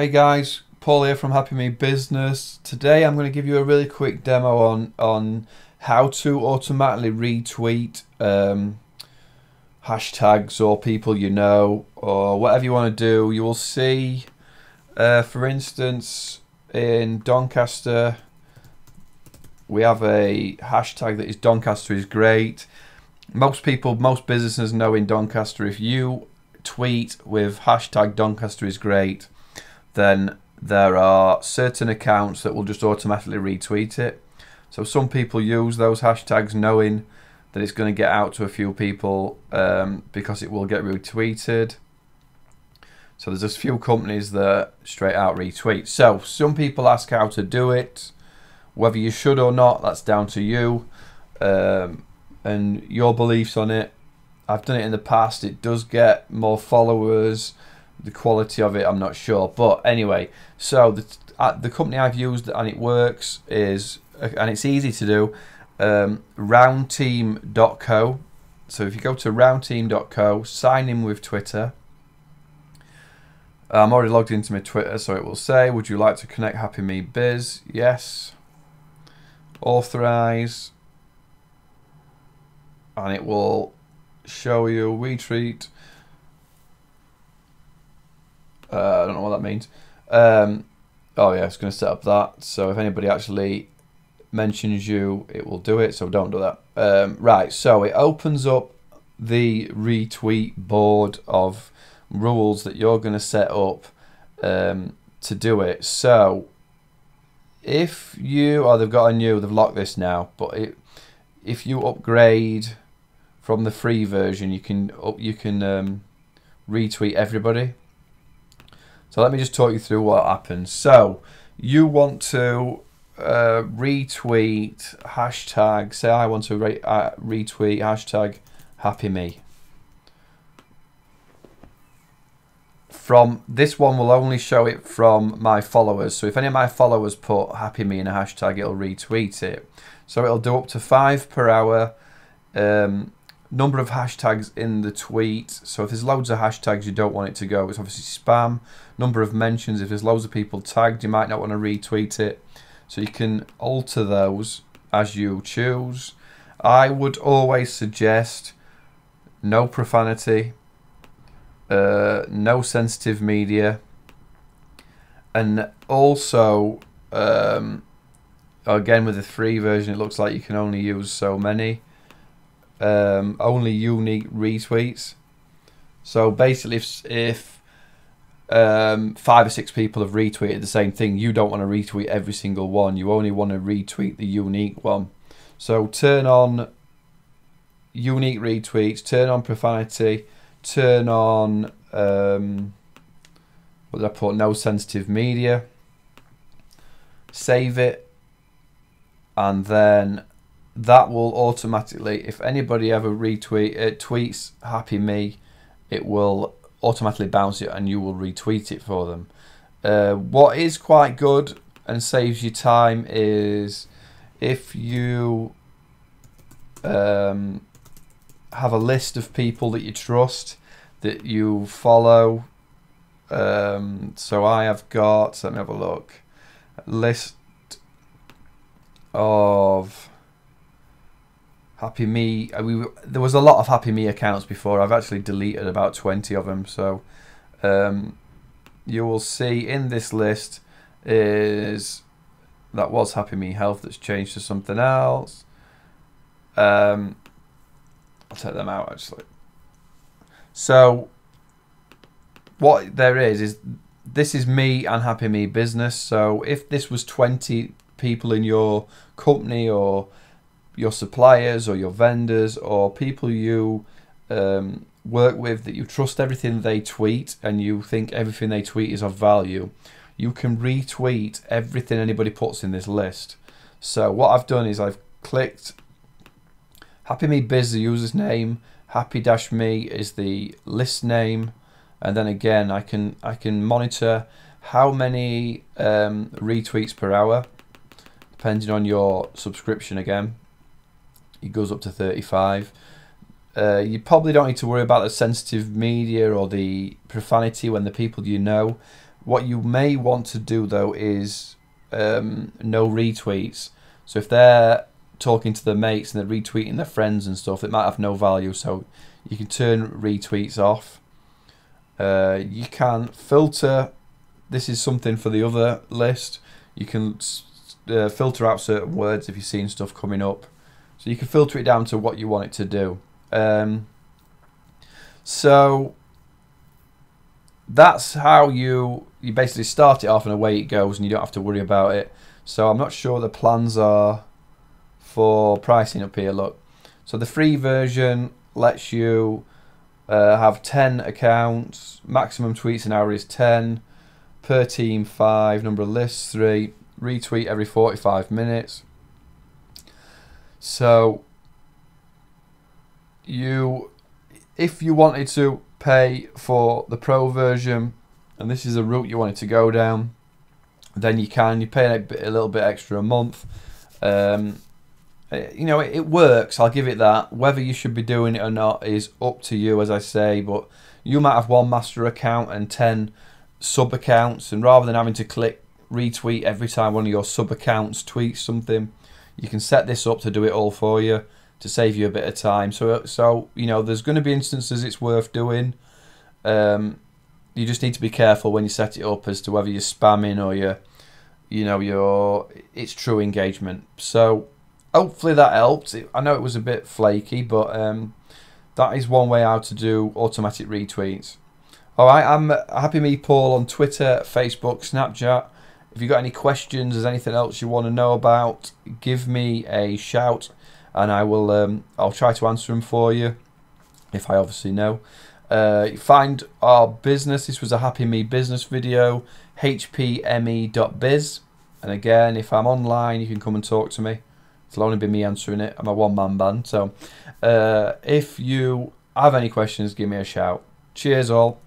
Hey guys, Paul here from Happy Me Business. Today I'm going to give you a really quick demo on on how to automatically retweet um, hashtags or people you know or whatever you want to do. You will see, uh, for instance, in Doncaster, we have a hashtag that is Doncaster is great. Most people, most businesses know in Doncaster if you tweet with hashtag Doncaster is great, then there are certain accounts that will just automatically retweet it. So some people use those hashtags knowing that it's going to get out to a few people um, because it will get retweeted. So there's a few companies that straight out retweet. So some people ask how to do it. Whether you should or not, that's down to you um, and your beliefs on it. I've done it in the past. It does get more followers. The quality of it, I'm not sure. But anyway, so the uh, the company I've used and it works is and it's easy to do. Um, roundteam.co. So if you go to roundteam.co, sign in with Twitter. I'm already logged into my Twitter, so it will say, "Would you like to connect Happy Me Biz?" Yes. Authorize, and it will show you retweet. Uh, I don't know what that means. Um, oh yeah, it's going to set up that. So if anybody actually mentions you, it will do it. So don't do that. Um, right. So it opens up the retweet board of rules that you're going to set up um, to do it. So if you, oh, they've got a new, they've locked this now, but it, if you upgrade from the free version, you can you can um, retweet everybody. So let me just talk you through what happens. So you want to uh, retweet hashtag. Say I want to re uh, retweet hashtag Happy Me. From this one will only show it from my followers. So if any of my followers put Happy Me in a hashtag, it'll retweet it. So it'll do up to five per hour. Um, number of hashtags in the tweet. So if there's loads of hashtags you don't want it to go, it's obviously spam. Number of mentions, if there's loads of people tagged, you might not want to retweet it. So you can alter those as you choose. I would always suggest no profanity, uh, no sensitive media, and also, um, again with the free version, it looks like you can only use so many um, only unique retweets. So basically, if, if um, five or six people have retweeted the same thing, you don't want to retweet every single one. You only want to retweet the unique one. So turn on unique retweets, turn on profanity, turn on um, what did I put? No sensitive media. Save it, and then that will automatically, if anybody ever retweet it, tweets happy me, it will automatically bounce it and you will retweet it for them. Uh, what is quite good and saves you time is if you um, have a list of people that you trust that you follow. Um, so I have got, let me have a look, a list of Happy Me. Uh, we there was a lot of Happy Me accounts before. I've actually deleted about twenty of them. So um, you will see in this list is that was Happy Me Health that's changed to something else. Um, I'll take them out actually. So what there is is this is me and Happy Me business. So if this was twenty people in your company or your suppliers or your vendors or people you um, work with that you trust everything they tweet and you think everything they tweet is of value, you can retweet everything anybody puts in this list. So what I've done is I've clicked Happy Me Biz, the user's name, Happy Dash Me is the list name, and then again I can I can monitor how many um, retweets per hour, depending on your subscription again it goes up to 35. Uh, you probably don't need to worry about the sensitive media or the profanity when the people you know. What you may want to do though is um, no retweets. So if they're talking to their mates and they're retweeting their friends and stuff, it might have no value. So you can turn retweets off. Uh, you can filter. This is something for the other list. You can uh, filter out certain words if you're seeing stuff coming up. So you can filter it down to what you want it to do. Um, so that's how you you basically start it off and away it goes and you don't have to worry about it. So I'm not sure the plans are for pricing up here. Look, so the free version lets you uh, have 10 accounts, maximum tweets an hour is 10, per team 5, number of lists 3, retweet every 45 minutes. So you if you wanted to pay for the pro version and this is a route you wanted to go down then you can. You pay a, bit, a little bit extra a month. Um, uh, you know it, it, works i'll give it that. Whether you should be doing it or not is up to you as i say but you might have one master account and 10 sub accounts and rather than having to click retweet every time one of your sub accounts tweets something you can set this up to do it all for you to save you a bit of time so so you know there's going to be instances it's worth doing um, you just need to be careful when you set it up as to whether you're spamming or you're you know your it's true engagement so hopefully that helped. I know it was a bit flaky, but um, that is one way how to do automatic retweets. All right, I'm Happy Me Paul on Twitter, Facebook, Snapchat. If you've got any questions, there's anything else you want to know about, give me a shout, and I will. Um, I'll try to answer them for you, if I obviously know. Uh, find our business. This was a Happy Me business video, hpme.biz. And again, if I'm online, you can come and talk to me. It'll only be me answering it. I'm a one man band. So uh, if you have any questions, give me a shout. Cheers, all.